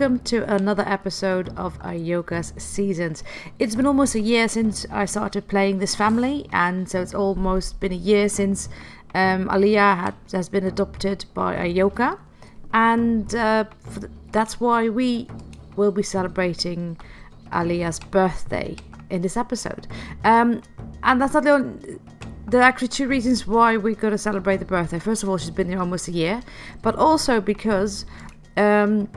welcome to another episode of Ahyoka's Seasons. It's been almost a year since I started playing this family, and so it's almost been a year since um, Aliyah had, has been adopted by Ahyoka, and uh, th that's why we will be celebrating Aliyah's birthday in this episode. Um, and that's not the only there are actually two reasons why we're going to celebrate the birthday. First of all, she's been here almost a year, but also because um,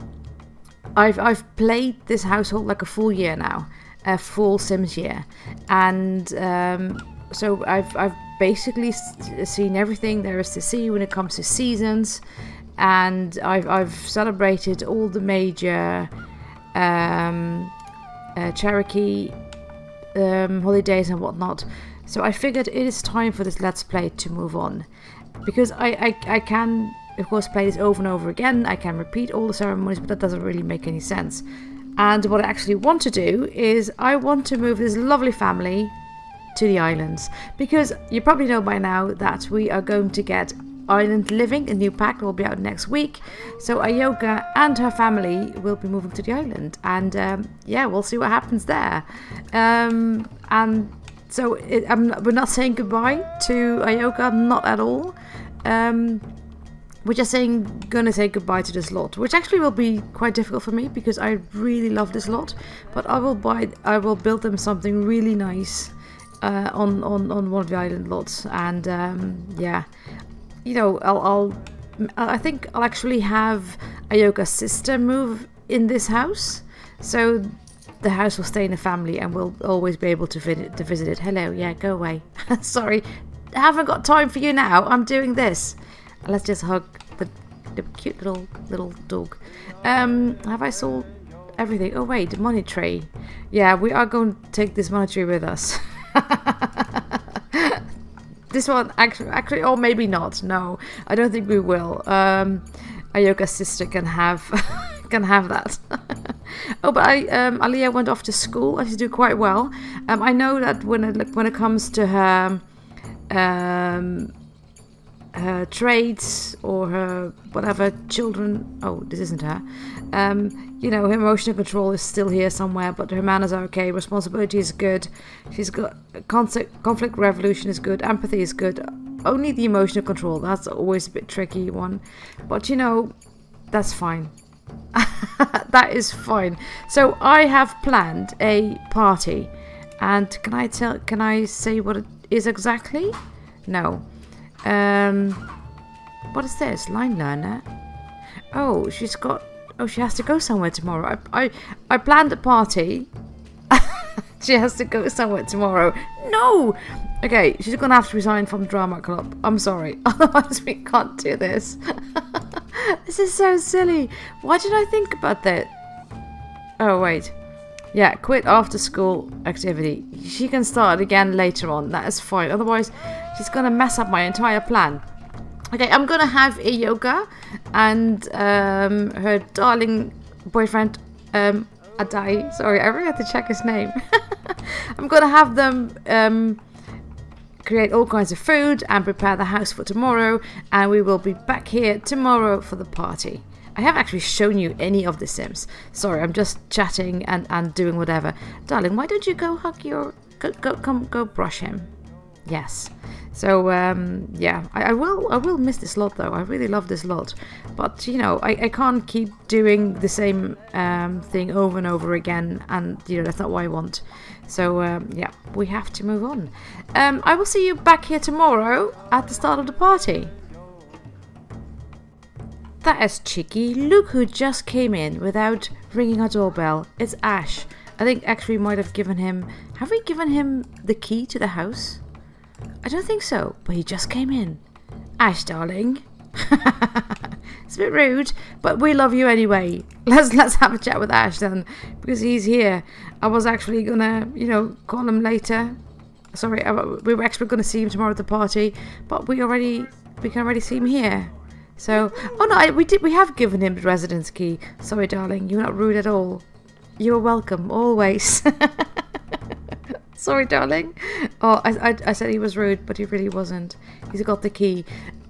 I've I've played this household like a full year now, a full Sims year, and um, so I've I've basically seen everything there is to see when it comes to seasons, and I've I've celebrated all the major um, uh, Cherokee um, holidays and whatnot. So I figured it is time for this Let's Play to move on. Because I, I, I can, of course, play this over and over again. I can repeat all the ceremonies, but that doesn't really make any sense. And what I actually want to do is I want to move this lovely family to the islands. Because you probably know by now that we are going to get Island Living, a new pack will be out next week. So Ahyoka and her family will be moving to the island. And um, yeah, we'll see what happens there. Um, and so it, we're not saying goodbye to Ahyoka, not at all. Um, we're just saying gonna say goodbye to this lot, which actually will be quite difficult for me because I really love this lot. But I will buy, I will build them something really nice uh, on on on one of the island lots, and um, yeah, you know, I'll, I'll I think I'll actually have Ahyoka's sister move in this house, so the house will stay in the family and we'll always be able to, vid to visit it. Hello, yeah, go away. Sorry, I haven't got time for you now. I'm doing this. Let's just hug the, the cute little little dog. Um, have I sold everything? Oh wait, the money tree. Yeah, we are going to take this money tree with us. this one actually, actually, or maybe not. No, I don't think we will. Um, Ahyoka's sister can have can have that. oh, but I, um, Aliyah went off to school she's doing quite well. Um, I know that when it when it comes to her um, her traits or her whatever children. Oh, this isn't her. Um, you know, her emotional control is still here somewhere, but her manners are okay. Responsibility is good. She's got conflict, conflict revolution is good. Empathy is good. Only the emotional control. That's always a bit tricky one, but you know, that's fine. that is fine. So I have planned a party, and can I tell? Can I say what it is exactly? No. Um, what is this? Line learner. Oh, she's got. Oh, she has to go somewhere tomorrow. I I, I planned a party. she has to go somewhere tomorrow. No. Okay, she's gonna have to resign from drama club. I'm sorry. Otherwise, we can't do this. this is so silly. Why did I think about that? Oh, wait. Yeah, quit after school activity. She can start again later on. That is fine. Otherwise, she's going to mess up my entire plan. Okay, I'm going to have Ahyoka and um, her darling boyfriend, um, Adai. Sorry, I really had to check his name. I'm going to have them... Um, create all kinds of food and prepare the house for tomorrow and we will be back here tomorrow for the party. I haven't actually shown you any of the Sims. Sorry, I'm just chatting and, and doing whatever. Darling, why don't you go hug your... Go, go, come, go brush him. Yes. So, um, yeah, I, I, will I will miss this lot, though. I really love this lot. But, you know, I, I can't keep doing the same um, thing over and over again. And, you know, that's not what I want. So, um, yeah, we have to move on. Um, I will see you back here tomorrow at the start of the party. That is cheeky. Look who just came in without ringing our doorbell. It's Ash. I think actually might have given him... Have we given him the key to the house? I don't think so, but he just came in. Ash, darling. it's a bit rude, but we love you anyway. Let's let's have a chat with Ash then, because he's here. I was actually gonna, you know, call him later. Sorry, we were actually gonna see him tomorrow at the party, but we already we can already see him here. So, oh no, I, we did. We have given him the residence key. Sorry, darling, you're not rude at all. You're welcome, always. Sorry, darling. Oh, I, I, I said he was rude, but he really wasn't. He's got the key.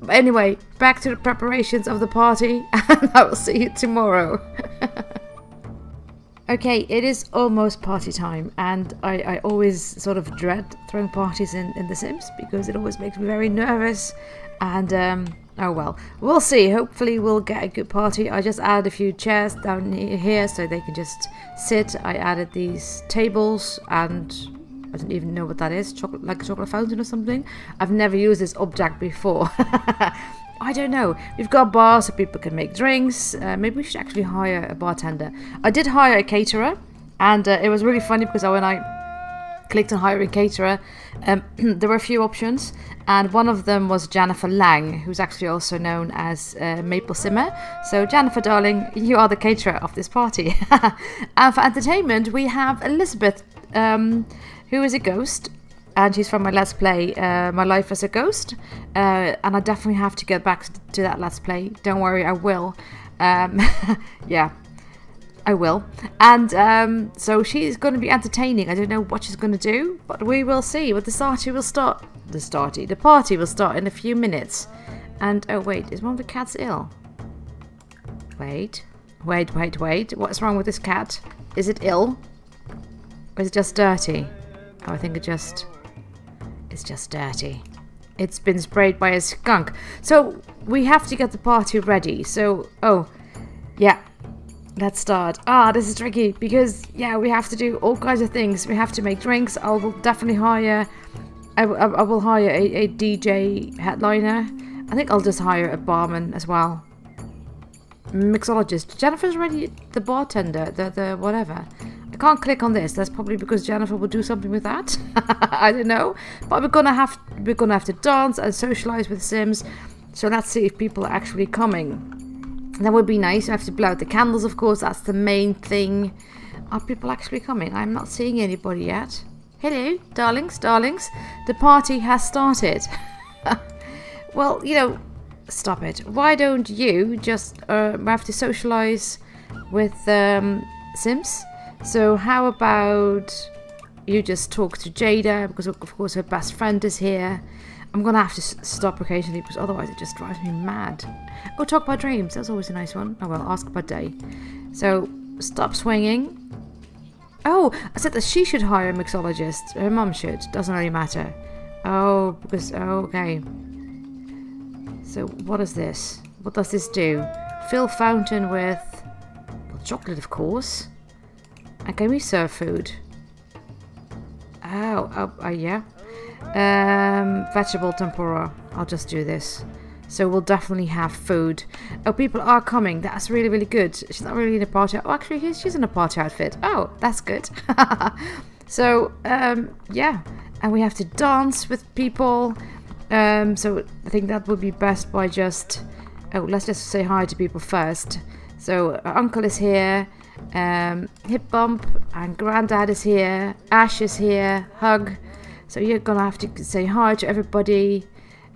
Anyway, back to the preparations of the party, and I will see you tomorrow. Okay, it is almost party time, and I, I always sort of dread throwing parties in, in The Sims because it always makes me very nervous. And, um, oh well, we'll see. Hopefully, we'll get a good party. I just added a few chairs down here so they can just sit. I added these tables, and I don't even know what that is. Chocolate, like a chocolate fountain or something. I've never used this object before. I don't know. We've got bars so people can make drinks. Uh, maybe we should actually hire a bartender. I did hire a caterer, and uh, it was really funny because when I clicked on hiring caterer, um, there were a few options, and one of them was Jennifer Lang, who's actually also known as uh, Maple Simmer. So, Jennifer, darling, you are the caterer of this party. and for entertainment, we have Elizabeth, um, who is a ghost, and she's from my Let's Play, uh, My Life as a Ghost. Uh, and I definitely have to get back to that Let's Play. Don't worry, I will. Um, yeah, I will. And um, so she's going to be entertaining. I don't know what she's going to do, but we will see. But the party will start. The starty. The party will start in a few minutes. And oh wait, is one of the cats ill? Wait, wait, wait, wait. What's wrong with this cat? Is it ill? Or is it just dirty? Oh, I think it just it's just dirty. It's been sprayed by a skunk. So we have to get the party ready. So, oh, yeah. Let's start. Ah, this is tricky because, yeah, we have to do all kinds of things. We have to make drinks. I will definitely hire, I, I, I will hire a, a DJ headliner. I think I'll just hire a barman as well. Mixologist. Jennifer's already the bartender, the, the whatever. I can't click on this. That's probably because Jennifer will do something with that. I don't know. But we're gonna have we're gonna have to dance and socialize with Sims. So let's see if people are actually coming. That would be nice. I have to blow out the candles, of course. That's the main thing. Are people actually coming? I'm not seeing anybody yet. Hello, darlings, darlings. The party has started. well, you know, stop it. Why don't you just uh, have to socialize with um, Sims? So how about you just talk to Jada because of course her best friend is here. I'm gonna have to stop occasionally because otherwise it just drives me mad. Oh, talk about dreams. That's always a nice one. Oh well, ask about day. So stop swinging. Oh, I said that she should hire a mixologist. Her mum should. Doesn't really matter. Oh, because oh, okay. So what is this? What does this do? Fill fountain with well, chocolate, of course. And can we serve food? Oh, oh, oh yeah. Um, vegetable tempura. I'll just do this. So we'll definitely have food. Oh, people are coming. That's really, really good. She's not really in a party. Oh, actually, she's in a party outfit. Oh, that's good. so, um, yeah. And we have to dance with people. Um, so I think that would be best by just... Oh, let's just say hi to people first. So, uncle is here. Um, hip bump and granddad is here. Ash is here. Hug. So you're gonna have to say hi to everybody.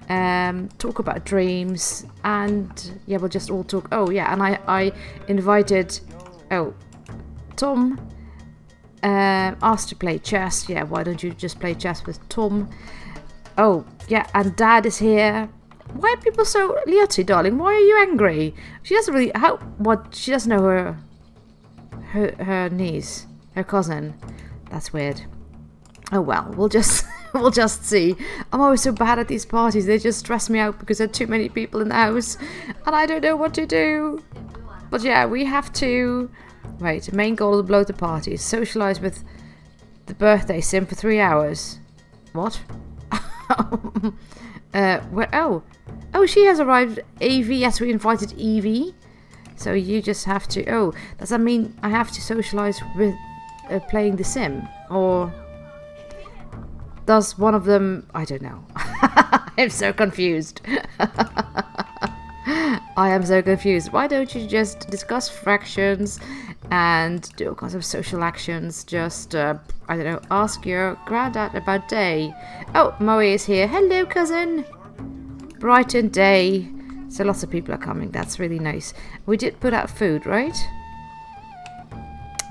Um, talk about dreams and yeah, we'll just all talk. Oh yeah, and I I invited. Oh, Tom uh, asked to play chess. Yeah, why don't you just play chess with Tom? Oh yeah, and Dad is here. Why are people so Leotie, darling? Why are you angry? She doesn't really how what she doesn't know her her, her niece, her cousin. That's weird. Oh well, we'll just we'll just see. I'm always so bad at these parties. They just stress me out because there are too many people in the house, and I don't know what to do. But yeah, we have to. Wait, main goal of the blow the party socialize with the birthday sim for three hours. What? uh, where? Oh, oh, she has arrived. Evie. Yes, we invited Evie. So you just have to... Oh, does that mean I have to socialize with uh, playing The Sim? Or does one of them... I don't know. I'm so confused. I am so confused. Why don't you just discuss fractions and do all kinds of social actions? Just, uh, I don't know, ask your granddad about day. Oh, Moe is here. Hello, cousin. Brighton day. So lots of people are coming. That's really nice. We did put out food, right?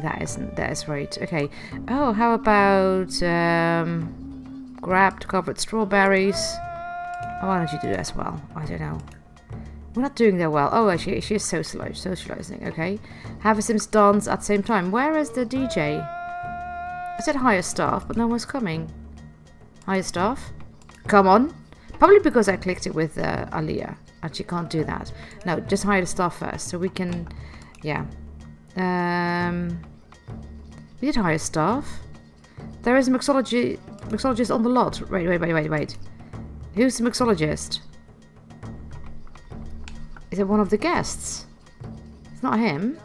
That isn't. That is right. Okay. Oh, how about um, grabbed covered strawberries? Oh, why don't you do that as well? I don't know. We're not doing that well. Oh, she, she is social, socializing. Okay. Have a Sims dance at the same time. Where is the DJ? I said hire staff, but no one's coming. Hire staff? Come on. Probably because I clicked it with uh. She can't do that. No, just hire the staff first. So we can... Yeah. Um, we did hire staff. There is a mixology, mixologist on the lot. Wait, wait, wait, wait, wait. Who's the mixologist? Is it one of the guests? It's not him.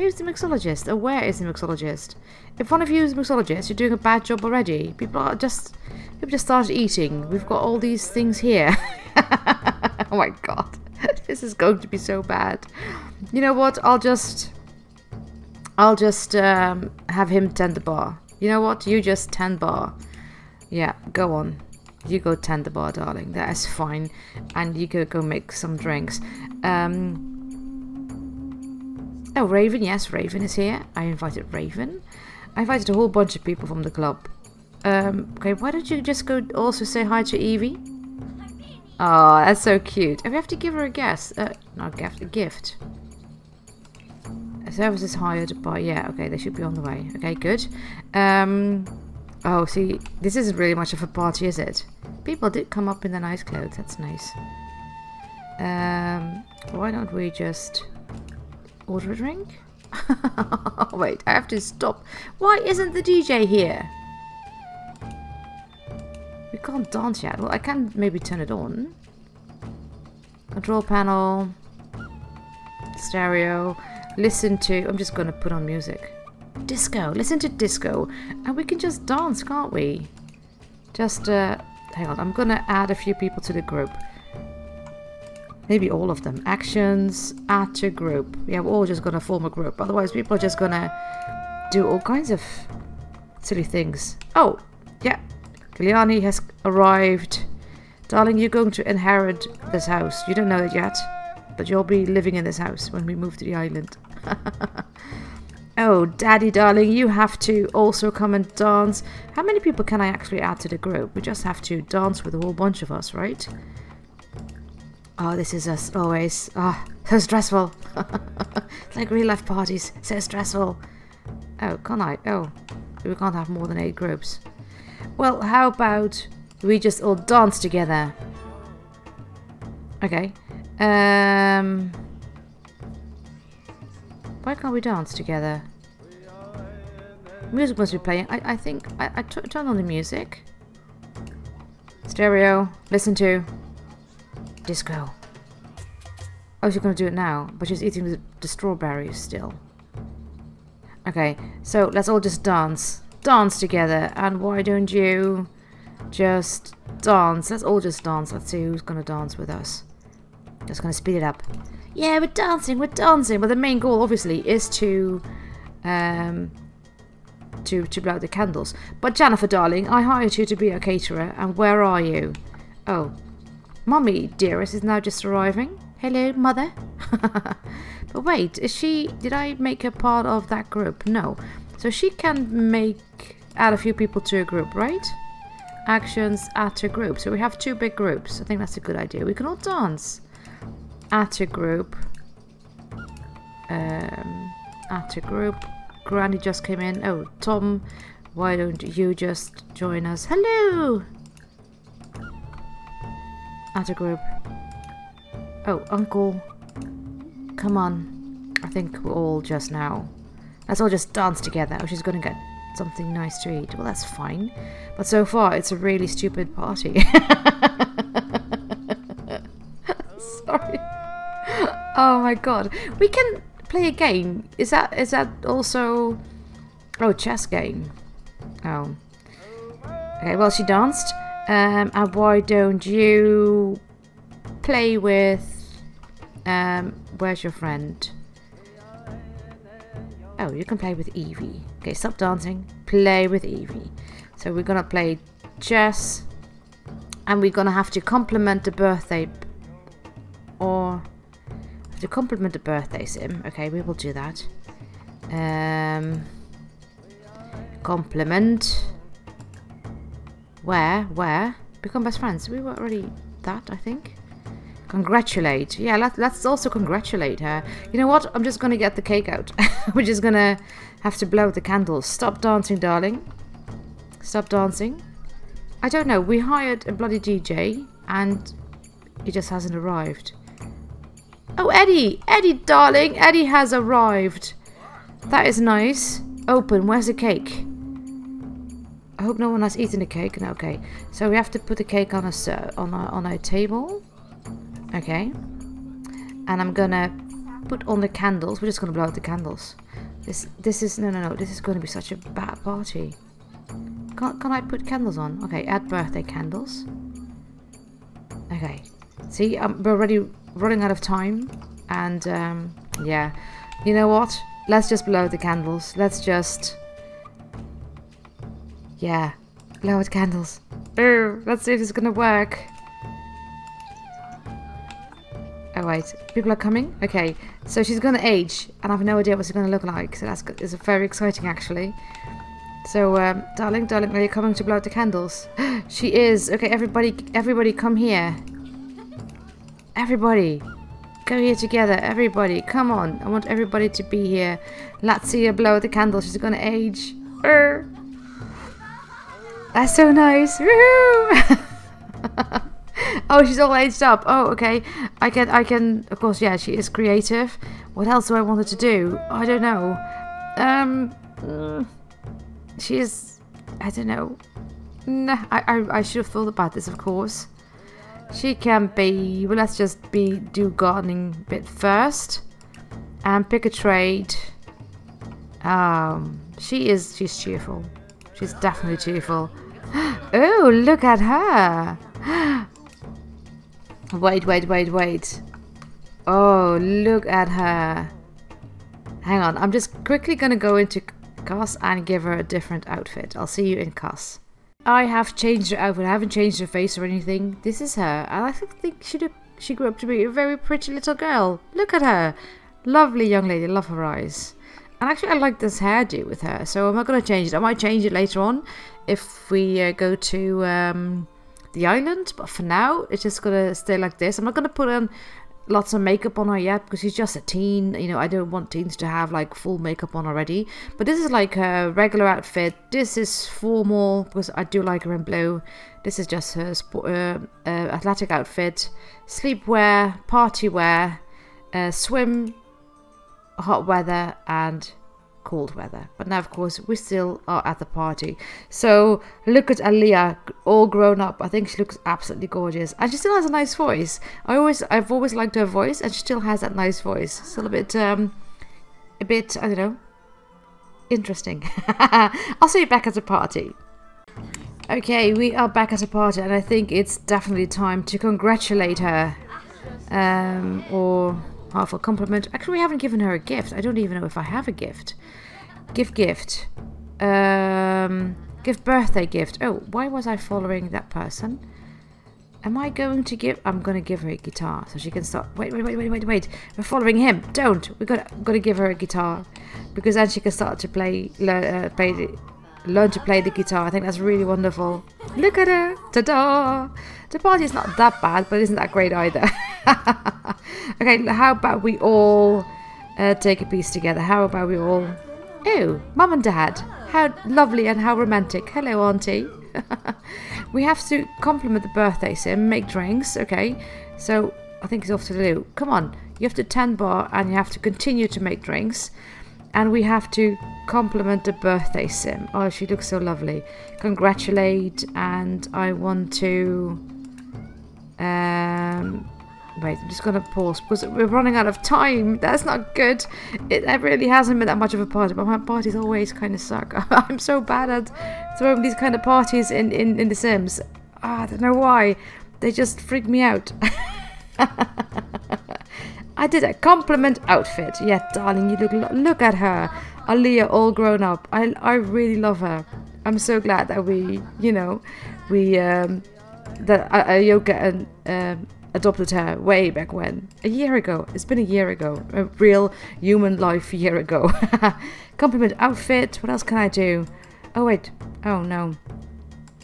Who's the mixologist? Or where is the mixologist? If one of you is a mixologist, you're doing a bad job already. People are just... People just started eating. We've got all these things here. oh my god. This is going to be so bad. You know what? I'll just... I'll just um, have him tend the bar. You know what? You just tend bar. Yeah, go on. You go tend the bar, darling. That is fine. And you could go make some drinks. Um, oh, Raven. Yes, Raven is here. I invited Raven. I invited a whole bunch of people from the club. Um, okay, why don't you just go also say hi to Evie? Oh, that's so cute. we have to give her a guest. Uh, not a gift, a gift. Services hired by... Yeah, okay, they should be on the way. Okay, good. Um, Oh, see, this isn't really much of a party, is it? People did come up in their nice clothes. That's nice. Um, why don't we just order a drink? Wait, I have to stop. Why isn't the DJ here? We can't dance yet. Well, I can maybe turn it on. Control panel. Stereo. Listen to... I'm just going to put on music. Disco. Listen to disco. And we can just dance, can't we? Just, uh, hang on. I'm gonna add a few people to the group. Maybe all of them. Actions, add to group. Yeah, we're all just gonna form a group. Otherwise, people are just gonna do all kinds of silly things. Oh, yeah. Giuliani has arrived. Darling, you're going to inherit this house. You don't know it yet, but you'll be living in this house when we move to the island. Oh, daddy darling, you have to also come and dance. How many people can I actually add to the group? We just have to dance with a whole bunch of us, right? Oh, this is us always. Ah, oh, so stressful. it's like real life parties. So stressful. Oh, can't I? Oh, we can't have more than eight groups. Well, how about we just all dance together? Okay. Um... Why can't we dance together? Music must be playing. I, I think I, I turn on the music. Stereo. Listen to. Disco. Oh, she's gonna do it now, but she's eating the, the strawberries still. Okay, so let's all just dance. Dance together. And why don't you just dance? Let's all just dance. Let's see who's gonna dance with us. Just gonna speed it up. Yeah, we're dancing, we're dancing. But the main goal, obviously, is to um, to, to blow out the candles. But Jennifer, darling, I hired you to be a caterer, and where are you? Oh, Mummy, dearest, is now just arriving. Hello, Mother. but wait, is she... Did I make her part of that group? No. So she can make... Add a few people to a group, right? Actions, add a group. So we have two big groups. I think that's a good idea. We can all dance. Add a group. Um, add a group. Granny just came in. Oh, Tom, why don't you just join us? Hello! At a group. Oh, Uncle. Come on. I think we're all just now. Let's all just dance together. Oh, she's gonna get something nice to eat. Well, that's fine. But so far, it's a really stupid party. Sorry. Oh my god. We can play a game. Is that is that also Oh chess game. Oh. Okay, well she danced. Um and why don't you play with um where's your friend? Oh, you can play with Evie. Okay, stop dancing. Play with Evie. So we're gonna play chess and we're gonna have to compliment the birthday or to compliment a birthday sim. Okay, we will do that. Um, compliment. Where? Where? Become best friends. We were already that, I think. Congratulate. Yeah, let, let's also congratulate her. You know what? I'm just to get the cake out. We're just to have to blow the candles. Stop dancing, darling. Stop dancing. I don't know. We hired a bloody DJ and he just hasn't arrived. Oh, Eddie! Eddie, darling! Eddie has arrived. That is nice. Open. Where's the cake? I hope no one has eaten the cake. No, okay. So we have to put the cake on a, on a, on a table. Okay. And I'm gonna put on the candles. We're just gonna blow out the candles. This this is no no no. This is gonna be such a bad party. Can can I put candles on? Okay, add birthday candles. Okay. See, we're already running out of time, and um, yeah. You know what? Let's just blow out the candles. Let's just yeah, blow out candles. Oh, let's see if it's gonna work. Oh wait, people are coming? Okay, so she's gonna age, and I have no idea what she's gonna look like, so that's is very exciting actually. So, um, darling, darling, are you coming to blow out the candles? she is! Okay, everybody, everybody come here. Everybody! Go here together, everybody, come on. I want everybody to be here. Let's see her blow out the candles, she's gonna age. Er. That's so nice! Woohoo! oh, she's all aged up. Oh, okay. I can, I can, of course, yeah, she is creative. What else do I want her to do? I don't know. Um, mm, she is, I don't know. Nah, I, I, I should have thought about this, of course. She can be, well, let's just be, do gardening bit first. And pick a trade. Um, she is, she's cheerful. She's definitely cheerful. Oh, look at her. Wait, wait, wait, wait. Oh, look at her. Hang on, I'm just quickly gonna go into COS and give her a different outfit. I'll see you in COS. I have changed her outfit. I haven't changed her face or anything. This is her. And I think she, did, she grew up to be a very pretty little girl. Look at her. Lovely young lady. Love her eyes. And actually, I like this hairdo with her. So I'm not going to change it. I might change it later on if we uh, go to... Um, the island. But for now, it's just gonna stay like this. I'm not gonna put on lots of makeup on her yet because she's just a teen. You know, I don't want teens to have like full makeup on already. But this is like her regular outfit. This is formal because I do like her in blue. This is just her sport, uh, uh, athletic outfit, sleepwear, party wear, uh, swim, hot weather, and cold weather. But now, of course, we still are at the party. So look at Aliyah, all grown up. I think she looks absolutely gorgeous, and she still has a nice voice. I always, I've always liked her voice, and she still has that nice voice. Still a bit, um, a bit, I don't know, interesting. I'll see you back at the party. Okay, we are back at a party, and I think it's definitely time to congratulate her, um, or a compliment. Actually, we haven't given her a gift. I don't even know if I have a gift. Give gift. Um, give birthday gift. Oh, why was I following that person? Am I going to give... I'm going to give her a guitar so she can start... Wait, wait, wait, wait, wait, wait. We're following him. Don't. We've got, to give her a guitar because then she can start to play... Uh, play the, learn to play the guitar. I think that's really wonderful. Look at her. Ta-da. The party is not that bad, but isn't that great either. okay, how about we all uh, take a piece together? How about we all... Oh, mum and dad. How lovely and how romantic. Hello, auntie. we have to compliment the birthday sim, make drinks, okay? So I think it's off to the loo. Come on, you have to 10 bar and you have to continue to make drinks. And we have to compliment the birthday sim. Oh, she looks so lovely. Congratulate, and I want to. Um, wait, I'm just gonna pause because we're running out of time. That's not good. It, really hasn't been that much of a party, but my parties always kind of suck. I'm so bad at throwing these kind of parties in in, in The Sims. Oh, I don't know why. They just freak me out. I did a compliment outfit. Yeah, darling, you look look at her. Aliyah all grown up. I I really love her. I'm so glad that we, you know, we um that Ahyoka and um, adopted her way back when. A year ago. It's been a year ago. A real human life year ago. compliment outfit. What else can I do? Oh wait. Oh no.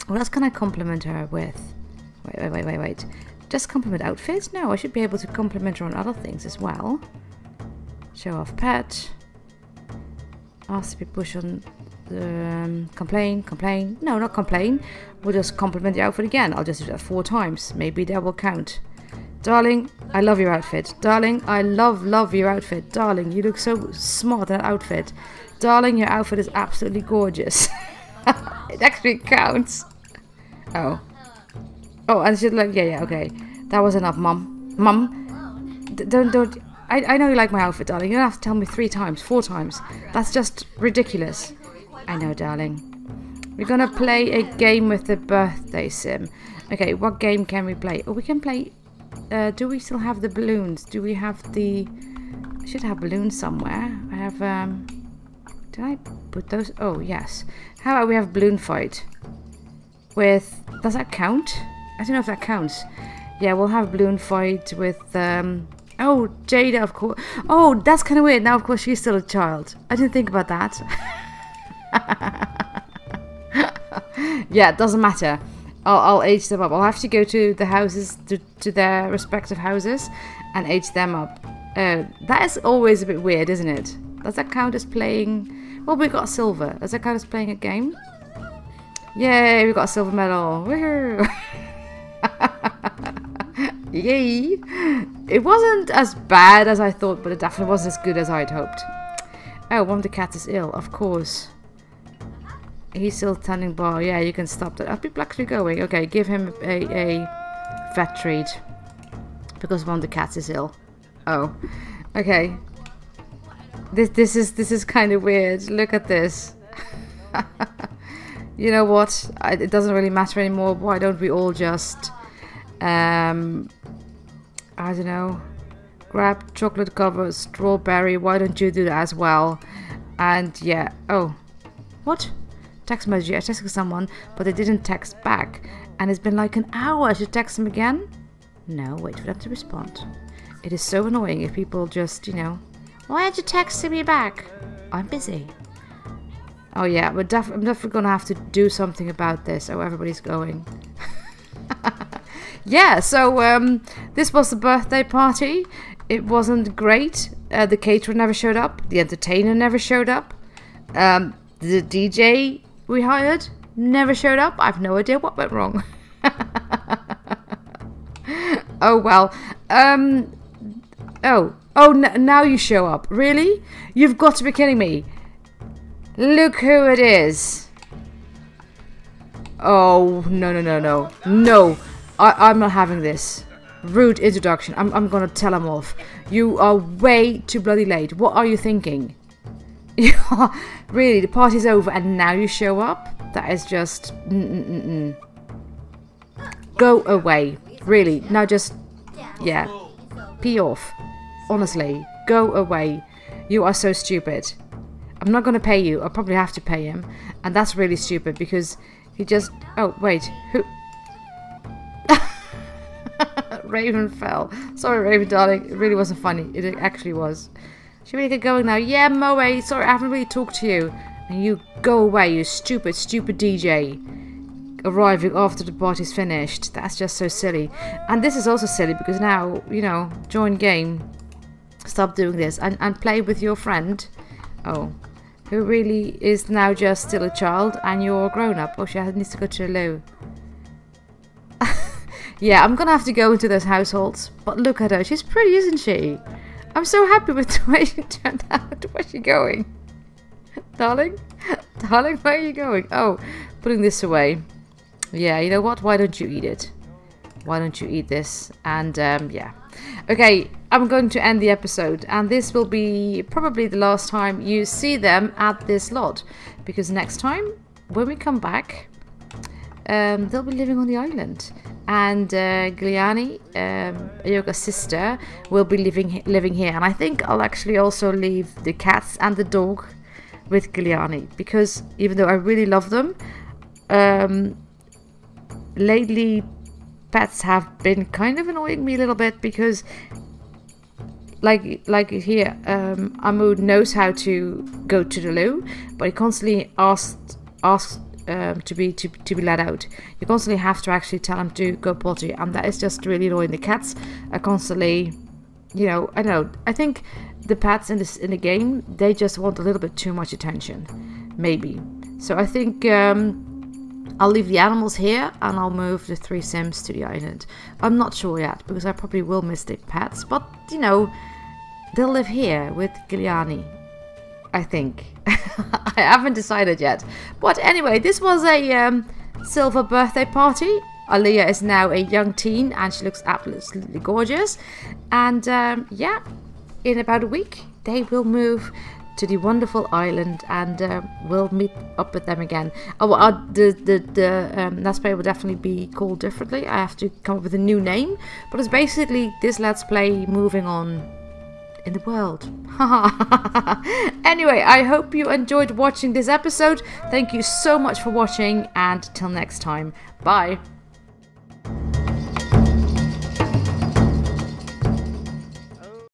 What else can I compliment her with? Wait, wait, wait, wait, wait. Just compliment outfits? No, I should be able to compliment her on other things as well. Show off pet. Ask to be pushed on um, complain, complain. No, not complain. We'll just compliment the outfit again. I'll just do that four times. Maybe that will count. Darling, I love your outfit. Darling, I love, love your outfit. Darling, you look so smart in that outfit. Darling, your outfit is absolutely gorgeous. it actually counts. Oh. Oh, and she's like, yeah, yeah, okay. That was enough, Mum. Mum, don't, don't. I, I know you like my outfit, darling. You don't have to tell me three times, four times. That's just ridiculous. I know, darling. We're gonna play a game with the birthday sim. Okay, what game can we play? Oh, we can play... Uh, do we still have the balloons? Do we have the... I should have balloons somewhere. I have... um. Did I put those? Oh, yes. How about we have balloon fight? With... Does that count? I don't know if that counts. Yeah, we'll have balloon fight with... um. Oh, Jada, of course. Oh, that's kind of weird. Now, of course, she's still a child. I didn't think about that. yeah, it doesn't matter. I'll, I'll age them up. I'll have to go to the houses, to, to their respective houses, and age them up. Uh, that is always a bit weird, isn't it? Does that count as playing... Well, we got silver. Does that count as playing a game? Yay, we got a silver medal. Woohoo! Yay! It wasn't as bad as I thought, but it definitely wasn't as good as I'd hoped. Oh, one of the cats is ill, of course. He's still standing by. Yeah, you can stop that. Are people actually going? Okay, give him a, a vet treat. Because one of the cats is ill. Oh. Okay. This this is this is kind of weird. Look at this. you know what? I, it doesn't really matter anymore. Why don't we all just um I don't know grab chocolate covered strawberry why don't you do that as well and yeah oh what text emoji I texted someone but they didn't text back and it's been like an hour I should text them again no wait for them to respond it is so annoying if people just you know why aren't you texting me back I'm busy oh yeah but def I'm definitely gonna have to do something about this oh everybody's going yeah, so um, this was the birthday party. It wasn't great. Uh, the caterer never showed up. The entertainer never showed up. Um, the DJ we hired never showed up. I've no idea what went wrong. oh well. Um. Oh. Oh, now you show up. Really? You've got to be kidding me. Look who it is. Oh, no, no, no, no. No. I, I'm not having this. Rude introduction. I'm, I'm gonna tell him off. You are way too bloody late. What are you thinking? really, the party's over and now you show up? That is just... Mm -mm -mm Go away. Really. Now just... Yeah. Pee off. Honestly. Go away. You are so stupid. I'm not gonna pay you. I'll probably have to pay him. And that's really stupid because he just... Oh, wait. Who... Raven fell. Sorry, Raven, darling. It really wasn't funny. It actually was. Should we get going now? Yeah, Moe. Eh, sorry, I haven't really talked to you. And you go away, you stupid, stupid DJ. Arriving after the party's finished. That's just so silly. And this is also silly because now, you know, join game. Stop doing this. And, and play with your friend. Oh. Who really is now just still a child and you're a grown up. Oh, she needs to go to the loo. Yeah, I'm gonna have to go into those households. But look at her. She's pretty, isn't she? I'm so happy with the way she turned out. Where's she going? Darling? Darling, where are you going? Oh, putting this away. Yeah, you know what? Why don't you eat it? Why don't you eat this? And, um, yeah. Okay, I'm going to end the episode. And this will be probably the last time you see them at this lot. Because next time, when we come back, um, they'll be living on the island and uh, Gliani, um, Yoga's sister, will be living living here. And I think I'll actually also leave the cats and the dog with Gliani because even though I really love them, um, lately pets have been kind of annoying me a little bit because like like here um Amud knows how to go to the loo but he constantly asks asks um, to be to, to be let out. You constantly have to actually tell them to go potty, and that is just really annoying. The cats are constantly, you know, I don't know. I think the pets in this in the game they just want a little bit too much attention, maybe. So I think. Um, I'll leave the animals here and I'll move the three Sims to the island. I'm not sure yet because I probably will miss the pets, but you know, they'll live here with Giuliani. I think. I haven't decided yet. But anyway, this was a um, silver birthday party. Aliyah is now a young teen and she looks absolutely gorgeous. And um, yeah, in about a week, they will move to the wonderful island and uh, we'll meet up with them again. Oh, uh, the the, the um, Let's Play will definitely be called differently. I have to come up with a new name. But it's basically this Let's Play moving on in the world. anyway, I hope you enjoyed watching this episode. Thank you so much for watching, and till next time, bye.